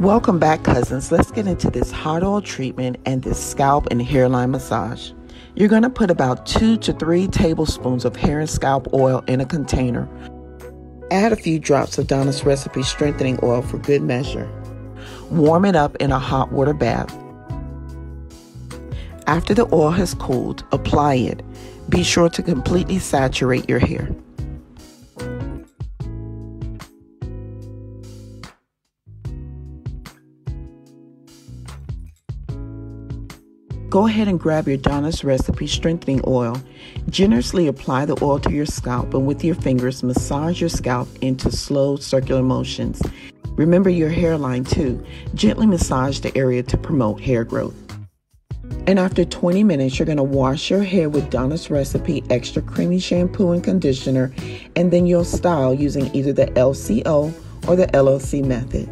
Welcome back, cousins. Let's get into this hot oil treatment and this scalp and hairline massage. You're going to put about two to three tablespoons of hair and scalp oil in a container. Add a few drops of Donna's Recipe Strengthening Oil for good measure. Warm it up in a hot water bath. After the oil has cooled, apply it. Be sure to completely saturate your hair. Go ahead and grab your Donna's Recipe Strengthening Oil. Generously apply the oil to your scalp and with your fingers massage your scalp into slow circular motions. Remember your hairline too. Gently massage the area to promote hair growth. And after 20 minutes, you're going to wash your hair with Donna's Recipe Extra Creamy Shampoo and Conditioner, and then you'll style using either the LCO or the LOC method.